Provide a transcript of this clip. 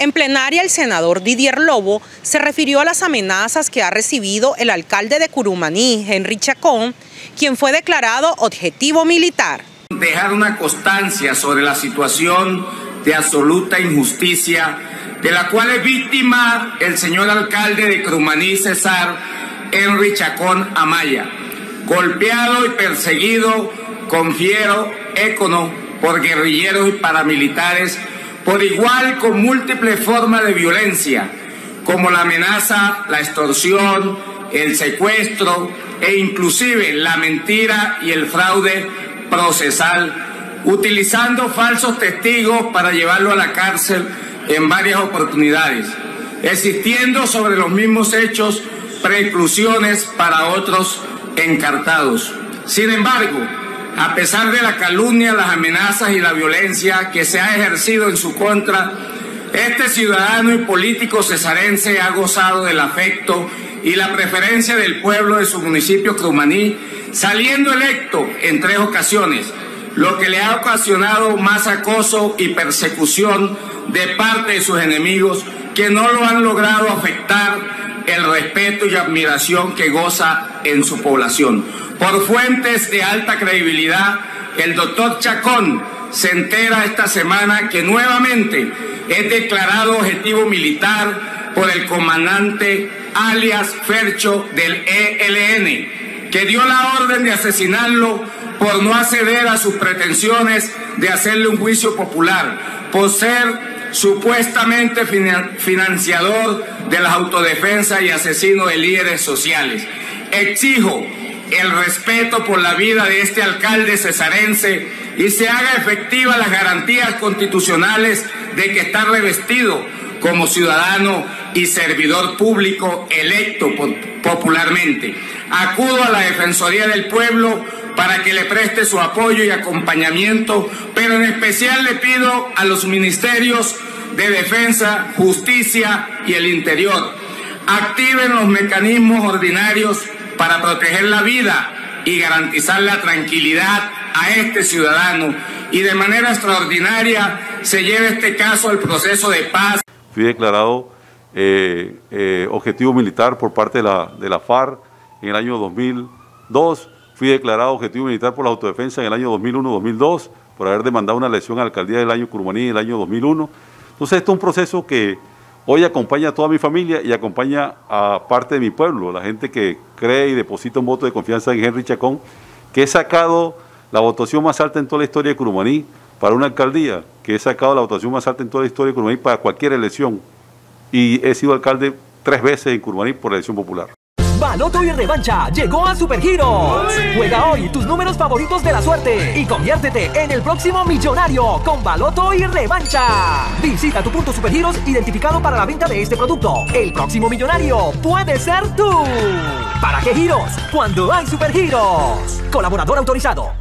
En plenaria, el senador Didier Lobo se refirió a las amenazas que ha recibido el alcalde de Curumaní, Henry Chacón, quien fue declarado objetivo militar. Dejar una constancia sobre la situación de absoluta injusticia de la cual es víctima el señor alcalde de Curumaní, César Henry Chacón Amaya, golpeado y perseguido con fiero écono por guerrilleros y paramilitares por igual con múltiples formas de violencia, como la amenaza, la extorsión, el secuestro e inclusive la mentira y el fraude procesal, utilizando falsos testigos para llevarlo a la cárcel en varias oportunidades, existiendo sobre los mismos hechos preclusiones para otros encartados. Sin embargo, a pesar de la calumnia, las amenazas y la violencia que se ha ejercido en su contra, este ciudadano y político cesarense ha gozado del afecto y la preferencia del pueblo de su municipio Crumaní, saliendo electo en tres ocasiones, lo que le ha ocasionado más acoso y persecución de parte de sus enemigos que no lo han logrado afectar el respeto y admiración que goza en su población. Por fuentes de alta credibilidad, el doctor Chacón se entera esta semana que nuevamente es declarado objetivo militar por el comandante alias Fercho del ELN, que dio la orden de asesinarlo por no acceder a sus pretensiones de hacerle un juicio popular, por ser supuestamente financiador de las autodefensas y asesino de líderes sociales. Exijo el respeto por la vida de este alcalde cesarense y se haga efectiva las garantías constitucionales de que está revestido como ciudadano y servidor público electo popularmente. Acudo a la Defensoría del Pueblo para que le preste su apoyo y acompañamiento, pero en especial le pido a los ministerios de Defensa, Justicia y el Interior, activen los mecanismos ordinarios para proteger la vida y garantizar la tranquilidad a este ciudadano y de manera extraordinaria se lleve este caso al proceso de paz. Fui declarado eh, eh, objetivo militar por parte de la, de la FARC en el año 2002, fui declarado objetivo militar por la autodefensa en el año 2001-2002, por haber demandado una lesión a la alcaldía del año Curumaní en el año 2001. Entonces, esto es un proceso que Hoy acompaña a toda mi familia y acompaña a parte de mi pueblo, la gente que cree y deposita un voto de confianza en Henry Chacón, que he sacado la votación más alta en toda la historia de Curumaní para una alcaldía, que he sacado la votación más alta en toda la historia de Curumaní para cualquier elección. Y he sido alcalde tres veces en Curumaní por elección popular. Baloto y revancha llegó a Supergiros. Juega hoy tus números favoritos de la suerte y conviértete en el próximo millonario con Baloto y revancha. Visita tu punto Supergiros identificado para la venta de este producto. El próximo millonario puede ser tú. ¿Para qué giros? Cuando hay Supergiros. Colaborador autorizado.